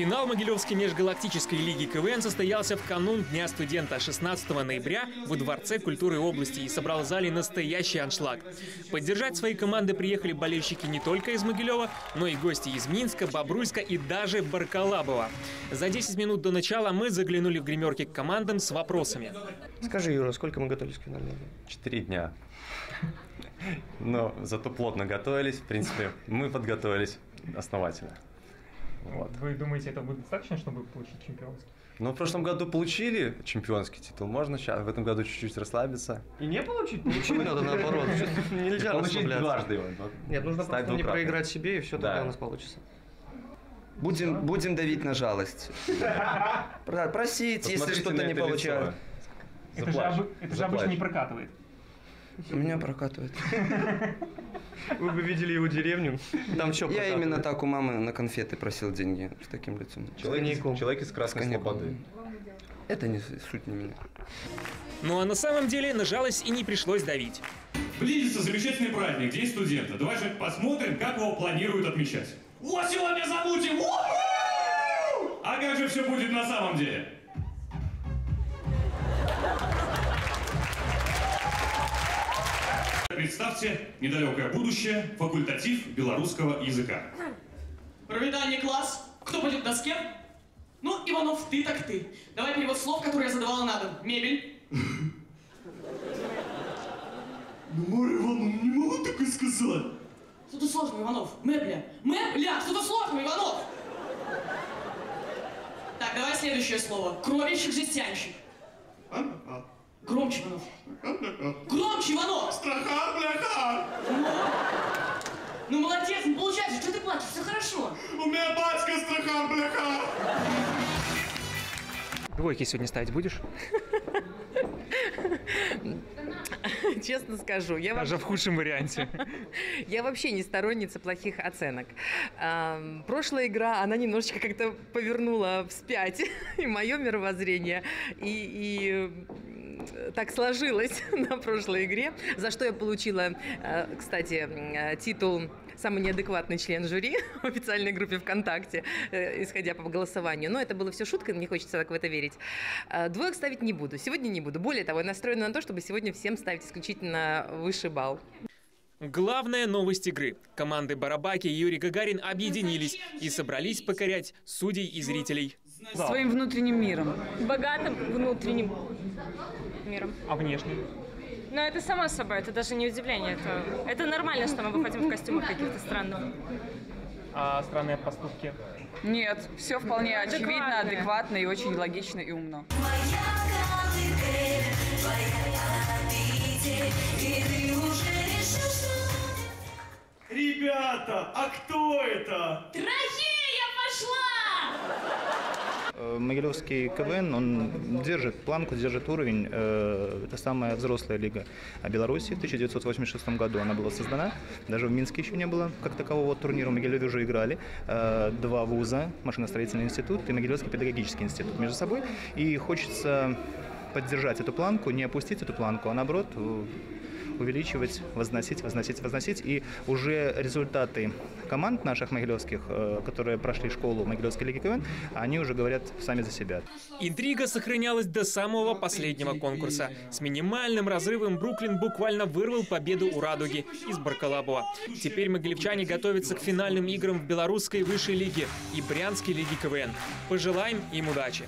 Финал Могилевской межгалактической лиги КВН состоялся в канун Дня студента 16 ноября во Дворце культуры области и собрал в зале настоящий аншлаг. Поддержать свои команды приехали болельщики не только из Могилева, но и гости из Минска, Бобруйска и даже Баркалабова. За 10 минут до начала мы заглянули в гримерки к командам с вопросами. Скажи, Юра, сколько мы готовились к финальной? Четыре дня. Но зато плотно готовились. В принципе, мы подготовились основательно. Вот. Вы думаете, это будет достаточно, чтобы получить чемпионский? Ну, в прошлом году получили чемпионский титул. Можно сейчас в этом году чуть-чуть расслабиться. И не получить? Получить надо наоборот. Нельзя Получить расслабляться. дважды его. Нет, нужно просто не проиграть себе, и все, Да. тогда у нас получится. Будем, будем давить на жалость. Про- Просить, если что-то не получается. Это же, обычно не прокатывает. Меня прокатывает. Вы бы видели его деревню. Там что Я именно так у мамы на конфеты просил деньги с таким лицом. Человек, из- коньяком. человек из Красной. Слободы. Это не суть не меня. Ну а на самом деле на жалость и не пришлось давить. Близится замечательный праздник, День студента. Давайте посмотрим, как его планируют отмечать. Вот сегодня! У-ху! А как же все будет на самом деле? Представьте недалекое будущее, факультатив белорусского языка. Проведание класс. Кто будет к доске? Ну, Иванов, ты так ты. Давай перевод слов, которые я задавала на дом. Мебель. Ну, Марья Ивановна, не могу такое сказать. Что-то сложное, Иванов. Мебля. Мебля! Что-то сложное, Иванов! Так, давай следующее слово. Кровельщик, жестянщик. Громче, Иванов. Громче, Иванов! Страха, бляха! Ну, молодец, ну получается, что ты плачешь? Все хорошо. У меня батька страха, бляха! Двойки сегодня ставить будешь? Честно скажу, я, Даже вообще, в худшем варианте. я вообще не сторонница плохих оценок. Прошлая игра, она немножечко как-то повернула вспять и мое мировоззрение, и, и, так сложилось на прошлой игре, за что я получила, э, кстати, м, титул самый неадекватный член жюри в официальной группе ВКонтакте, э, исходя по голосованию. Но это было все шутка, не хочется так в это верить. Э, Двоек ставить не буду, сегодня не буду. Более того, я настроена на то, чтобы сегодня всем ставить исключительно высший балл. Главная новость игры. Команды Барабаки и Юрий Гагарин объединились и собрались покорять судей и зрителей. Своим внутренним миром. богатым внутренним миром. А внешне? Но это само собой, это даже не удивление. Это, это нормально, что мы выходим в костюмах каких-то странных. А странные поступки? Нет, все вполне очевидно, Адекватные. адекватно и очень логично и умно. Ребята, а кто это? Трахея Могилевский КВН, он держит планку, держит уровень. Э, Это самая взрослая лига Беларуси. В 1986 году она была создана. Даже в Минске еще не было как такового турнира. В Могилеве уже играли э, два вуза, машиностроительный институт и Могилевский педагогический институт между собой. И хочется поддержать эту планку, не опустить эту планку, а наоборот увеличивать, возносить, возносить, возносить. И уже результаты команд наших могилевских, э, которые прошли школу Могилевской лиги КВН, они уже говорят сами за себя. Интрига сохранялась до самого последнего конкурса. С минимальным разрывом Бруклин буквально вырвал победу у «Радуги» из Баркалабова. Теперь могилевчане готовятся к финальным играм в белорусской высшей лиге и брянской лиге КВН. Пожелаем им удачи!